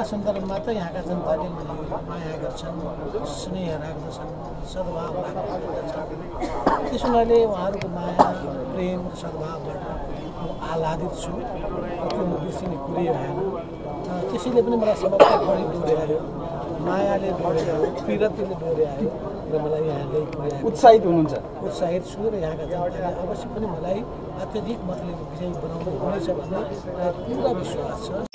यसका सन्दर्भमा त यहाँका जनताले माया गर्छन् स्नेह राख्दछन् सद्भाव राख्दछन्। त्यस हुनाले उहाँहरूको माया प्रेम सद्भावबाट म आह्लादित छु त्यो म बिर्सिने कुरै भएन त्यसैले पनि मलाई समग्र बढी डोर्यायो मायाले डोर्यायो किरतले डोर्यायो र मलाई यहाँले उत्साहित हुनुहुन्छ। उत्साहित छु र यहाँका जनताले अवश्य पनि मलाई अत्यधिक मतले विजयी बनाउनु हुनेछ भन्ने मलाई पुरा विश्वास छ।